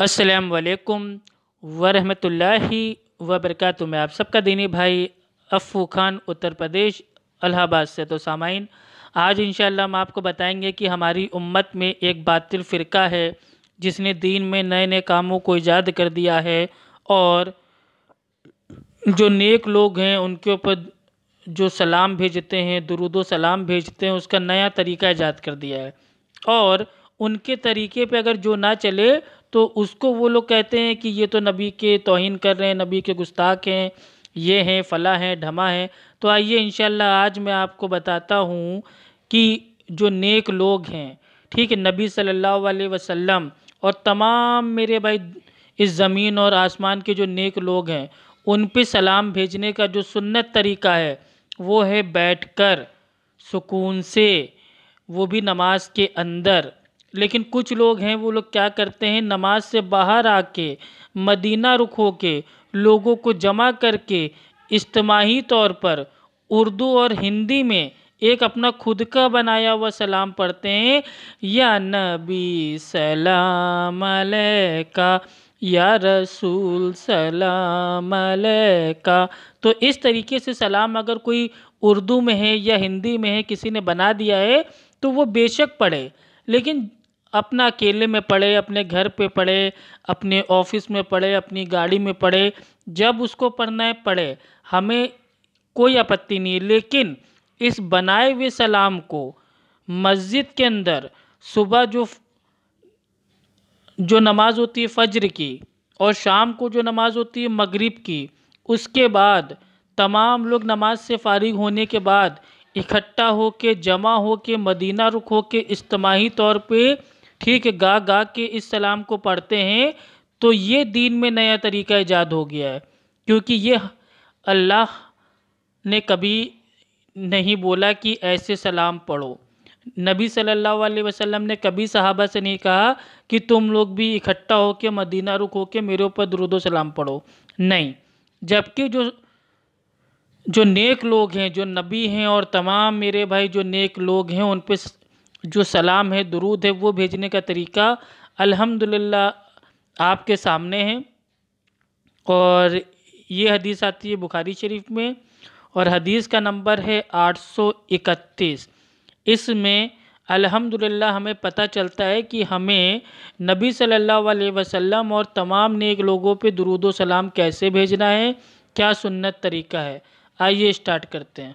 वालेकुम वरहमतुल्लाहि वबरकातुहू। मैं आप सबका दीनी भाई अफ़ू खान, उत्तर प्रदेश, अलाहाबाद से तो सामाइन। आज इंशाल्लाह हम आपको बताएँगे कि हमारी उम्मत में एक बातिल फ़िरका है, जिसने दीन में नए नए कामों को ईजाद कर दिया है और जो नेक लोग हैं, उनके ऊपर जो सलाम भेजते हैं, दुरुद सलाम भेजते हैं, उसका नया तरीका ईजाद कर दिया है। और उनके तरीके पे अगर जो ना चले तो उसको वो लोग कहते हैं कि ये तो नबी के तोहन कर रहे हैं, नबी के गुस्ताख हैं, ये हैं, फ़ला हैं, ढमा हैं। तो आइए इन आज मैं आपको बताता हूँ कि जो नेक लोग हैं, ठीक है, नबी सल्लल्लाहु अलैहि वसल्लम और तमाम मेरे भाई इस ज़मीन और आसमान के जो नेक लोग हैं, उन पे सलाम भेजने का जो सुन्नत तरीका है, वो है बैठकर सुकून से, वो भी नमाज़ के अंदर लेकिन कुछ लोग हैं, वो लोग क्या करते हैं, नमाज़ से बाहर आके, मदीना रुख हो के लोगों को जमा करके, इज्तमाही तौर पर उर्दू और हिंदी में एक अपना खुद का बनाया हुआ सलाम पढ़ते हैं। या नबी सलाम का या रसूल सलाम का तो इस तरीके से सलाम अगर कोई उर्दू में है या हिंदी में है, किसी ने बना दिया है तो वो बेशक पढ़े। लेकिन अपना अकेले में पढ़े अपने घर पे पढ़े अपने ऑफ़िस में पढ़े अपनी गाड़ी में पढ़े जब उसको पढ़ना है पढ़े हमें कोई आपत्ति नहीं। है लेकिन इस बनाए हुए सलाम को मस्जिद के अंदर सुबह जो जो नमाज़ होती है फ़ज्र की और शाम को जो नमाज़ होती है मगरिब की, उसके बाद तमाम लोग नमाज़ से फारिग होने के बाद इकट्ठा हो के जमा हो के मदीना रुख हो के इज्तमाही तौर पे ठीक है, गा गा के इस सलाम को पढ़ते हैं तो ये दीन में नया तरीका ईजाद हो गया है। क्योंकि ये अल्लाह ने कभी नहीं बोला कि ऐसे सलाम पढ़ो। नबी सल्लल्लाहु अलैहि वसल्लम ने कभी सहाबा से नहीं कहा कि तुम लोग भी इकट्ठा होकर मदीना रुक होकर मेरे ऊपर दरुद सलाम पढ़ो। नहीं, जबकि जो जो नेक लोग हैं, जो नबी हैं और तमाम मेरे भाई जो नेक लोग हैं, उन पर जो सलाम है, दरूद है, वो भेजने का तरीका अल्हम्दुलिल्लाह आपके सामने है। और ये हदीस आती है बुखारी शरीफ में और हदीस का नंबर है आठ सौ इकतीस। इसमें अल्हम्दुलिल्लाह हमें पता चलता है कि हमें नबी सल्लल्लाहु अलैहि वसल्लम और तमाम नेक लोगों पे दरूद सलाम कैसे भेजना है, क्या सुन्नत तरीका है। आइए स्टार्ट करते हैं।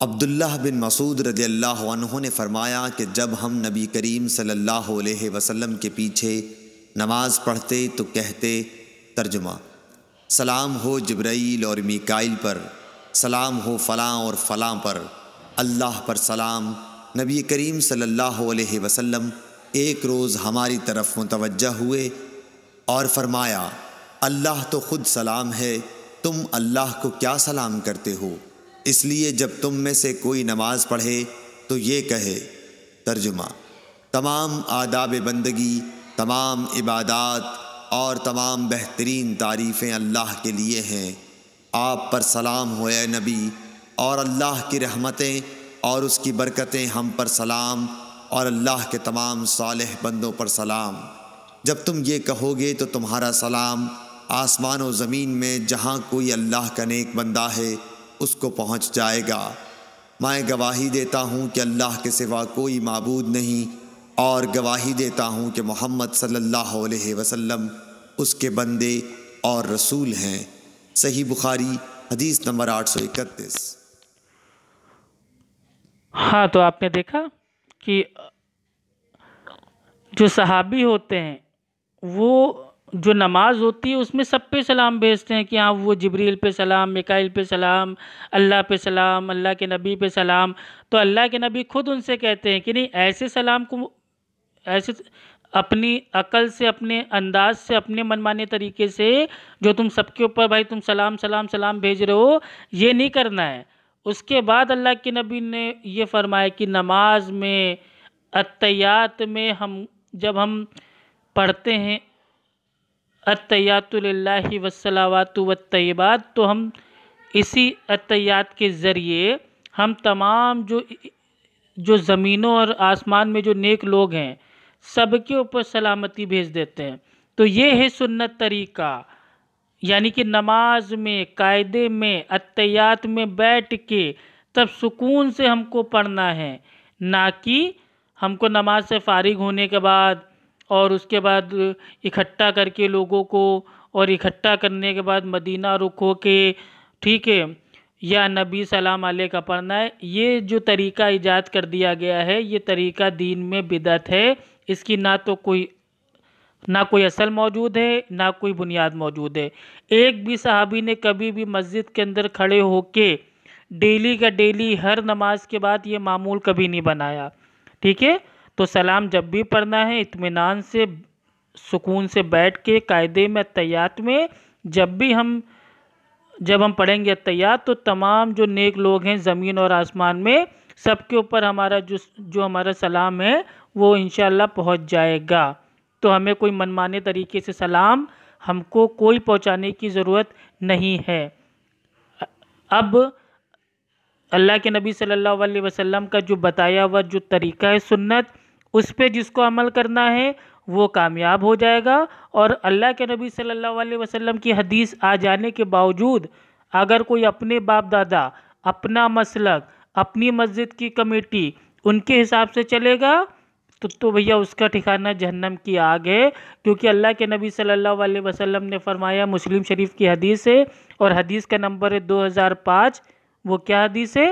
अब्दुल्ला बिन मसूद रदी अल्लाह ने फरमाया कि जब हम नबी करीम सल्लल्लाहु अलैहि वसल्लम के पीछे नमाज़ पढ़ते तो कहते, तर्जुमा, सलाम हो जब्राईल और मीकाइल पर, सलाम हो फ़लाँ और फ़लाँ पर, अल्लाह पर सलाम, नबी करीम सल्लल्लाहु अलैहि वसल्लम एक रोज़ हमारी तरफ़ मुतवज्जा हुए और फरमाया, अल्लाह तो ख़ुद सलाम है, तुम अल्लाह को क्या सलाम करते हो? इसलिए जब तुम में से कोई नमाज़ पढ़े तो ये कहे, तर्जुमा, तमाम आदाब बंदगी, तमाम इबादात और तमाम बेहतरीन तारीफ़ें अल्लाह के लिए हैं। आप पर सलाम हो नबी, और अल्लाह की रहमतें और उसकी बरकतें हम पर सलाम, और अल्लाह के तमाम सालह बंदों पर सलाम। जब तुम ये कहोगे तो तुम्हारा सलाम आसमान व ज़मीन में जहाँ कोई अल्लाह का नेक बंदा है उसको पहुँच जाएगा। मैं गवाही देता हूँ कि अल्लाह के सिवा कोई मबूद नहीं, और गवाही देता हूँ कि मोहम्मद सल्लल्लाहु अलैहि वसल्लम उसके बंदे और रसूल हैं। सही बुखारी, हदीस नंबर आठ सौ इकतीस। हाँ तो आपने देखा कि जो सहाबी होते हैं, वो जो नमाज़ होती है, उसमें सब पे सलाम भेजते हैं कि हाँ वो जबरील पे सलाम, मिकाइल पे सलाम, अल्लाह पे सलाम, अल्लाह के नबी पे सलाम। तो अल्लाह के नबी खुद उनसे कहते हैं कि नहीं, ऐसे सलाम को ऐसे अपनी अकल से, अपने अंदाज से, अपने मनमाने तरीके से जो तुम सबके ऊपर, भाई तुम सलाम सलाम सलाम भेज रहे हो, ये नहीं करना है। उसके बाद अल्लाह के नबी ने ये फरमाया कि नमाज़ में अतयात में हम, जब हम पढ़ते हैं अतयातुल्लाहि वसलावात तयबात तो हम इसी अतयात के ज़रिए हम तमाम जो जो ज़मीनों और आसमान में जो नेक लोग हैं, सबके ऊपर सलामती भेज देते हैं। तो ये है सुन्नत तरीका। यानी कि नमाज़ में, कायदे में अतयात में बैठ के तब सुकून से हमको पढ़ना है। ना कि हमको नमाज़ से फारिग होने के बाद और उसके बाद इकट्ठा करके लोगों को और इकट्ठा करने के बाद मदीना रुख हो के ठीक है, या नबी सलाम आले का पढ़ना है। ये जो तरीका ईजाद कर दिया गया है, ये तरीका दीन में बिदत है। इसकी ना तो कोई, ना कोई असल मौजूद है, ना कोई बुनियाद मौजूद है। एक भी सहाबी ने कभी भी मस्जिद के अंदर खड़े होके डेली का डेली हर नमाज़ के बाद ये मामूल कभी नहीं बनाया। ठीक है? तो सलाम जब भी पढ़ना है, इत्मीनान से, सुकून से बैठ के कायदे में, तैयात में, जब भी हम, जब हम पढ़ेंगे तैयात तो तमाम जो नेक लोग हैं ज़मीन और आसमान में, सबके ऊपर हमारा जो जो हमारा सलाम है, वो इन पहुँच जाएगा। तो हमें कोई मनमाने तरीके से सलाम हमको कोई पहुँचाने की ज़रूरत नहीं है। अब अल्लाह के नबी सल्लल्लाहु अलैहि वसल्लम का जो बताया हुआ जो तरीका है सुन्नत उस पर जिसको अमल करना है, वो कामयाब हो जाएगा। और अल्लाह के नबी सल्लल्लाहु अलैहि वसल्लम की हदीस आ जाने के बावजूद, अगर कोई अपने बाप दादा अपना मसलक, अपनी मस्जिद की कमेटी उनके हिसाब से चलेगा तो तो भैया उसका ठिकाना जहन्नम की आग है। क्योंकि अल्लाह के नबी सल्लल्लाहु अलैहि वसल्लम ने फरमाया मुस्लिम शरीफ की हदीस है, और हदीस का नंबर है 2005 वो क्या हदीस है?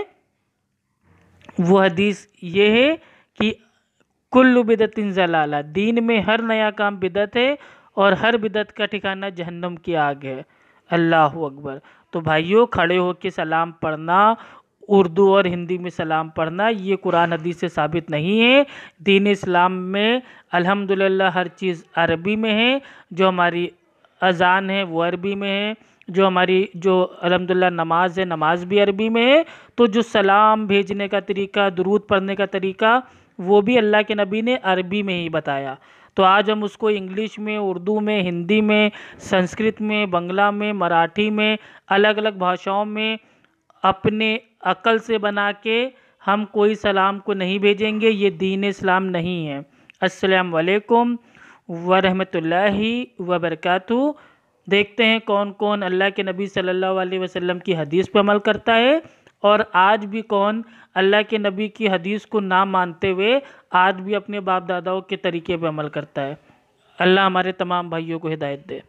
वो हदीस ये है कि कुल्लु बिदतिन जलाला। दीन में हर नया काम बिदत है और हर बिदत का ठिकाना जहन्नम की आग है। अल्लाह अकबर। तो भाइयों, खड़े होकर सलाम पढ़ना, उर्दू और हिंदी में सलाम पढ़ना, ये कुरान हदीस से साबित नहीं है। दीन इस्लाम में अल्हम्दुलिल्लाह हर चीज़ अरबी में है, जो हमारी अजान है वो अरबी में है, जो हमारी, जो अलहमदिल्ला नमाज़ है नमाज़ भी अरबी में है। तो जो सलाम भेजने का तरीका, दरूद पढ़ने का तरीका वो भी अल्लाह के नबी ने अरबी में ही बताया। तो आज हम उसको इंग्लिश में, उर्दू में, हिंदी में, संस्कृत में, बंगला में, मराठी में अलग अलग भाषाओं में अपने अकल से बना के हम कोई सलाम को नहीं भेजेंगे। ये दीन इस्लाम नहीं है। अस्सलाम वालेकुम वरहमतुल्लाहि वबरकातुहू देखते हैं कौन कौन अल्लाह के नबी सल्लल्लाहु अलैहि वसल्लम की हदीस पर अमल करता है। और आज भी कौन अल्लाह के नबी की हदीस को ना मानते हुए आज भी अपने बाप दादाओं के तरीके पर अमल करता है। अल्लाह हमारे तमाम भाइयों को हिदायत दे।